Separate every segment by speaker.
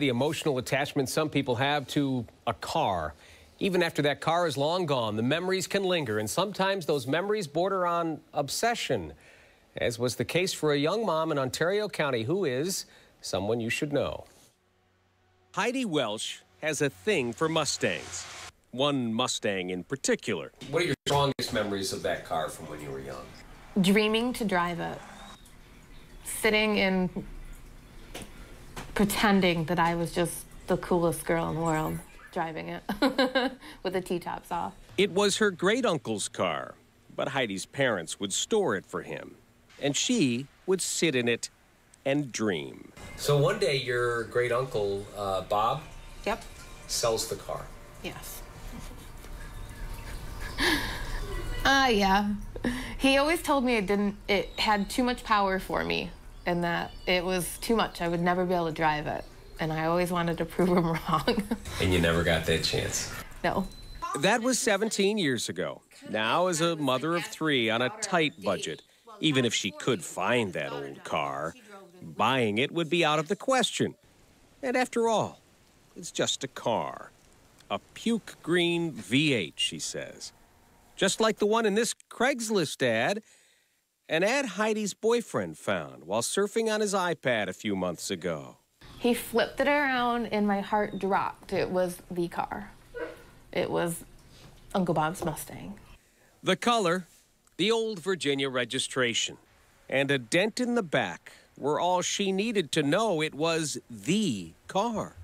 Speaker 1: The emotional attachment some people have to a car. Even after that car is long gone, the memories can linger, and sometimes those memories border on obsession, as was the case for a young mom in Ontario County who is someone you should know.
Speaker 2: Heidi Welsh has a thing for Mustangs. One Mustang in particular.
Speaker 1: What are your strongest memories of that car from when you were young?
Speaker 3: Dreaming to drive it. Sitting in pretending that I was just the coolest girl in the world driving it with the T-tops off.
Speaker 2: It was her great uncle's car, but Heidi's parents would store it for him, and she would sit in it and dream.
Speaker 1: So one day your great uncle, uh, Bob,
Speaker 3: Yep.
Speaker 1: sells the car.
Speaker 3: Yes. Ah, uh, yeah. He always told me it didn't. It had too much power for me, and that it was too much. I would never be able to drive it, and I always wanted to prove him wrong.
Speaker 1: And you never got that chance.
Speaker 3: no.
Speaker 2: That was 17 years ago. Now, as a mother of three on a tight budget, even if she could find that old car, buying it would be out of the question. And after all, it's just a car. A puke green V8, she says. Just like the one in this Craigslist ad, an ad Heidi's boyfriend found while surfing on his iPad a few months ago.
Speaker 3: He flipped it around, and my heart dropped. It was the car. It was Uncle Bob's Mustang.
Speaker 2: The color, the old Virginia registration, and a dent in the back were all she needed to know it was the car.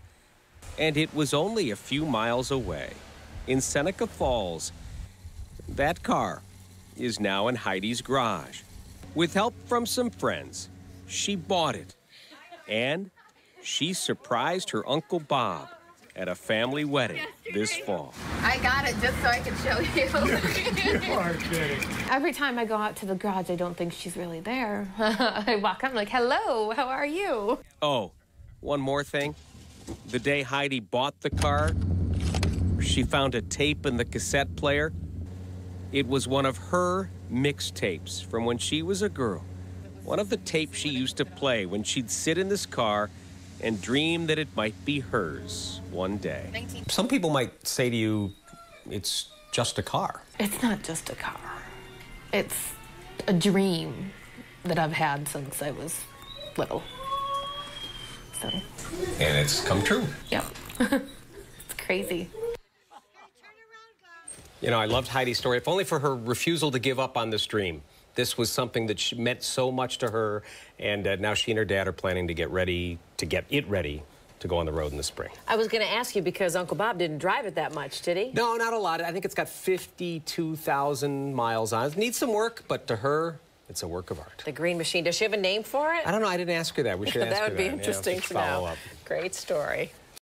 Speaker 2: And it was only a few miles away, in Seneca Falls. That car is now in Heidi's garage. With help from some friends, she bought it. And she surprised her Uncle Bob at a family wedding this fall.
Speaker 3: I got it just so I could show you. Every time I go out to the garage, I don't think she's really there. I walk up, I'm like, hello, how are you?
Speaker 2: Oh, one more thing. The day Heidi bought the car, she found a tape in the cassette player. It was one of her mixtapes from when she was a girl. One of the tapes she used to play when she'd sit in this car and dream that it might be hers one day.
Speaker 1: Some people might say to you, it's just a car.
Speaker 3: It's not just a car. It's a dream that I've had since I was little. So,
Speaker 1: And it's come true.
Speaker 3: yeah. it's crazy.
Speaker 1: You know, I loved Heidi's story, if only for her refusal to give up on this dream. This was something that she meant so much to her, and uh, now she and her dad are planning to get ready, to get it ready to go on the road in the spring.
Speaker 4: I was going to ask you because Uncle Bob didn't drive it that much, did he?
Speaker 1: No, not a lot. I think it's got 52,000 miles on it. Needs some work, but to her, it's a work of art.
Speaker 4: The green machine. Does she have a name for it?
Speaker 1: I don't know. I didn't ask her that. We should ask her
Speaker 4: that
Speaker 1: her
Speaker 4: would be
Speaker 1: that. Yeah,
Speaker 4: interesting to know.
Speaker 1: up.
Speaker 4: Great story.